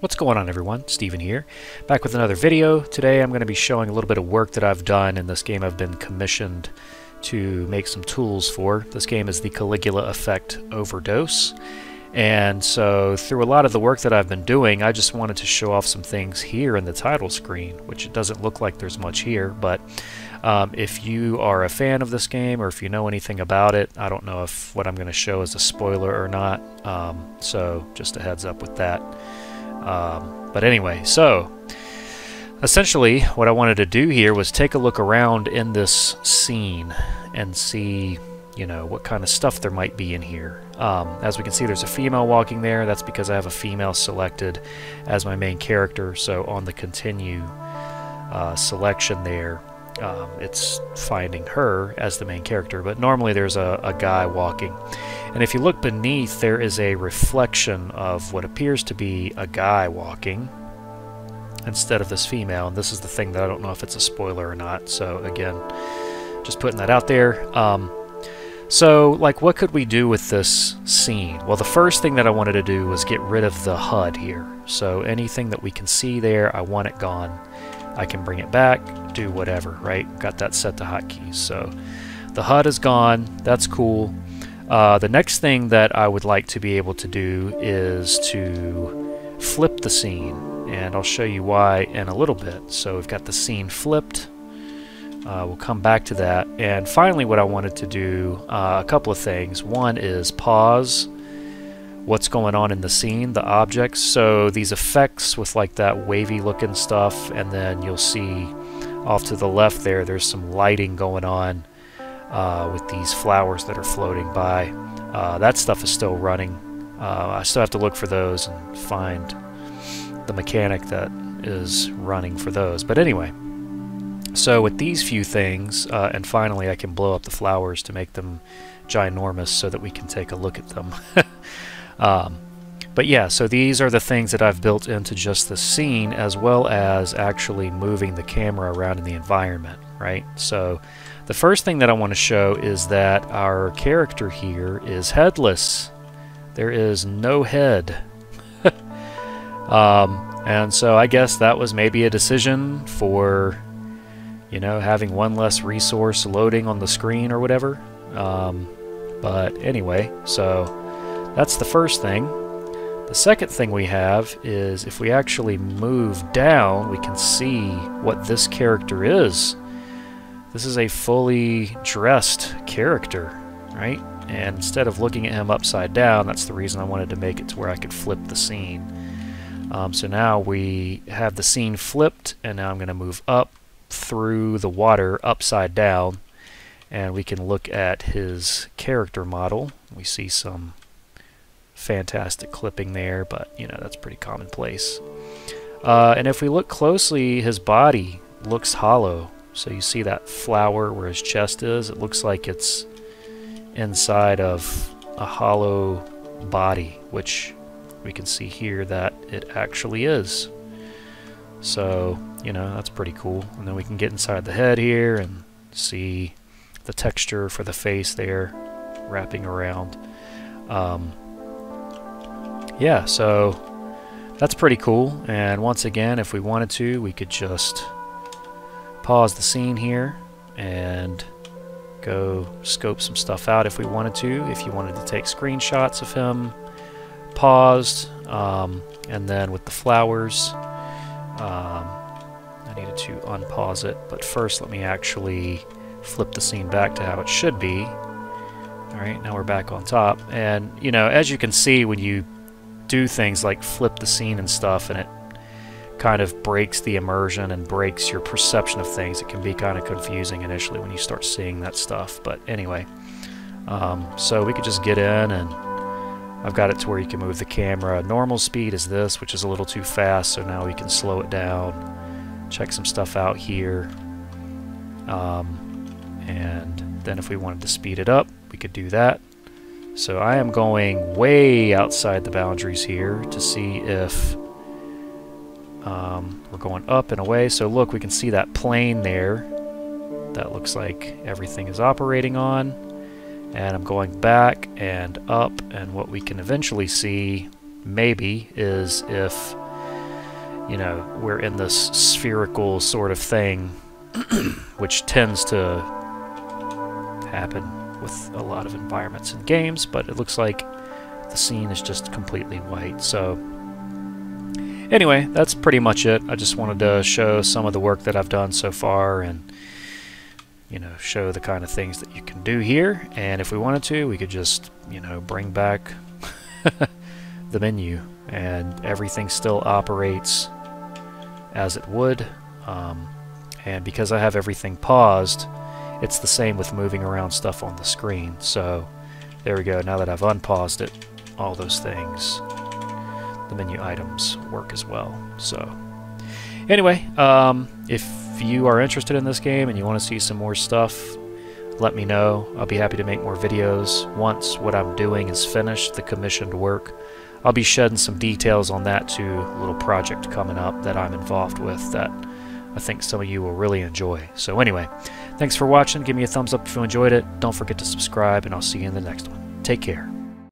What's going on everyone? Stephen here, back with another video. Today I'm going to be showing a little bit of work that I've done in this game I've been commissioned to make some tools for. This game is the Caligula Effect Overdose. And so through a lot of the work that I've been doing, I just wanted to show off some things here in the title screen, which it doesn't look like there's much here, but um, if you are a fan of this game or if you know anything about it, I don't know if what I'm going to show is a spoiler or not, um, so just a heads up with that. Um, but anyway, so essentially what I wanted to do here was take a look around in this scene and see you know what kind of stuff there might be in here. Um, as we can see there's a female walking there, that's because I have a female selected as my main character, so on the continue uh, selection there um, it's finding her as the main character, but normally there's a, a, guy walking. And if you look beneath, there is a reflection of what appears to be a guy walking instead of this female. And this is the thing that I don't know if it's a spoiler or not. So again, just putting that out there. Um, so, like, what could we do with this scene? Well, the first thing that I wanted to do was get rid of the HUD here. So anything that we can see there, I want it gone. I can bring it back, do whatever, right? Got that set to hotkeys. So the HUD is gone. That's cool. Uh, the next thing that I would like to be able to do is to flip the scene. And I'll show you why in a little bit. So we've got the scene flipped. Uh, we'll come back to that. And finally what I wanted to do, uh, a couple of things. One is pause what's going on in the scene, the objects. So these effects with like that wavy looking stuff, and then you'll see off to the left there, there's some lighting going on uh, with these flowers that are floating by. Uh, that stuff is still running. Uh, I still have to look for those and find the mechanic that is running for those. But anyway, so with these few things, uh, and finally I can blow up the flowers to make them ginormous so that we can take a look at them. Um, but yeah, so these are the things that I've built into just the scene as well as actually moving the camera around in the environment, right? So the first thing that I want to show is that our character here is headless. There is no head. um, and so I guess that was maybe a decision for, you know, having one less resource loading on the screen or whatever. Um, but anyway, so that's the first thing. The second thing we have is if we actually move down, we can see what this character is. This is a fully dressed character, right? And instead of looking at him upside down, that's the reason I wanted to make it to where I could flip the scene. Um, so now we have the scene flipped, and now I'm going to move up through the water upside down, and we can look at his character model. We see some fantastic clipping there, but you know, that's pretty commonplace. Uh, and if we look closely, his body looks hollow. So you see that flower where his chest is, it looks like it's inside of a hollow body, which we can see here that it actually is. So, you know, that's pretty cool. And then we can get inside the head here and see the texture for the face there wrapping around. Um, yeah, so that's pretty cool. And once again, if we wanted to, we could just pause the scene here and go scope some stuff out if we wanted to. If you wanted to take screenshots of him, paused, um, and then with the flowers, um, I needed to unpause it. But first, let me actually flip the scene back to how it should be. Alright, now we're back on top. And, you know, as you can see when you do things like flip the scene and stuff, and it kind of breaks the immersion and breaks your perception of things. It can be kind of confusing initially when you start seeing that stuff. But anyway, um, so we could just get in and I've got it to where you can move the camera. Normal speed is this, which is a little too fast, so now we can slow it down, check some stuff out here. Um, and then if we wanted to speed it up, we could do that. So I am going way outside the boundaries here to see if um, we're going up and away. So look, we can see that plane there. That looks like everything is operating on. And I'm going back and up, and what we can eventually see, maybe, is if you know, we're in this spherical sort of thing, which tends to happen with a lot of environments and games, but it looks like the scene is just completely white. So anyway, that's pretty much it. I just wanted to show some of the work that I've done so far and you know, show the kind of things that you can do here. And if we wanted to, we could just, you know, bring back the menu and everything still operates as it would. Um, and because I have everything paused, it's the same with moving around stuff on the screen. So there we go. Now that I've unpaused it, all those things, the menu items work as well. So anyway, um, if you are interested in this game and you want to see some more stuff, let me know. I'll be happy to make more videos once what I'm doing is finished, the commissioned work. I'll be shedding some details on that too, a little project coming up that I'm involved with that I think some of you will really enjoy. So anyway, thanks for watching. Give me a thumbs up if you enjoyed it. Don't forget to subscribe, and I'll see you in the next one. Take care.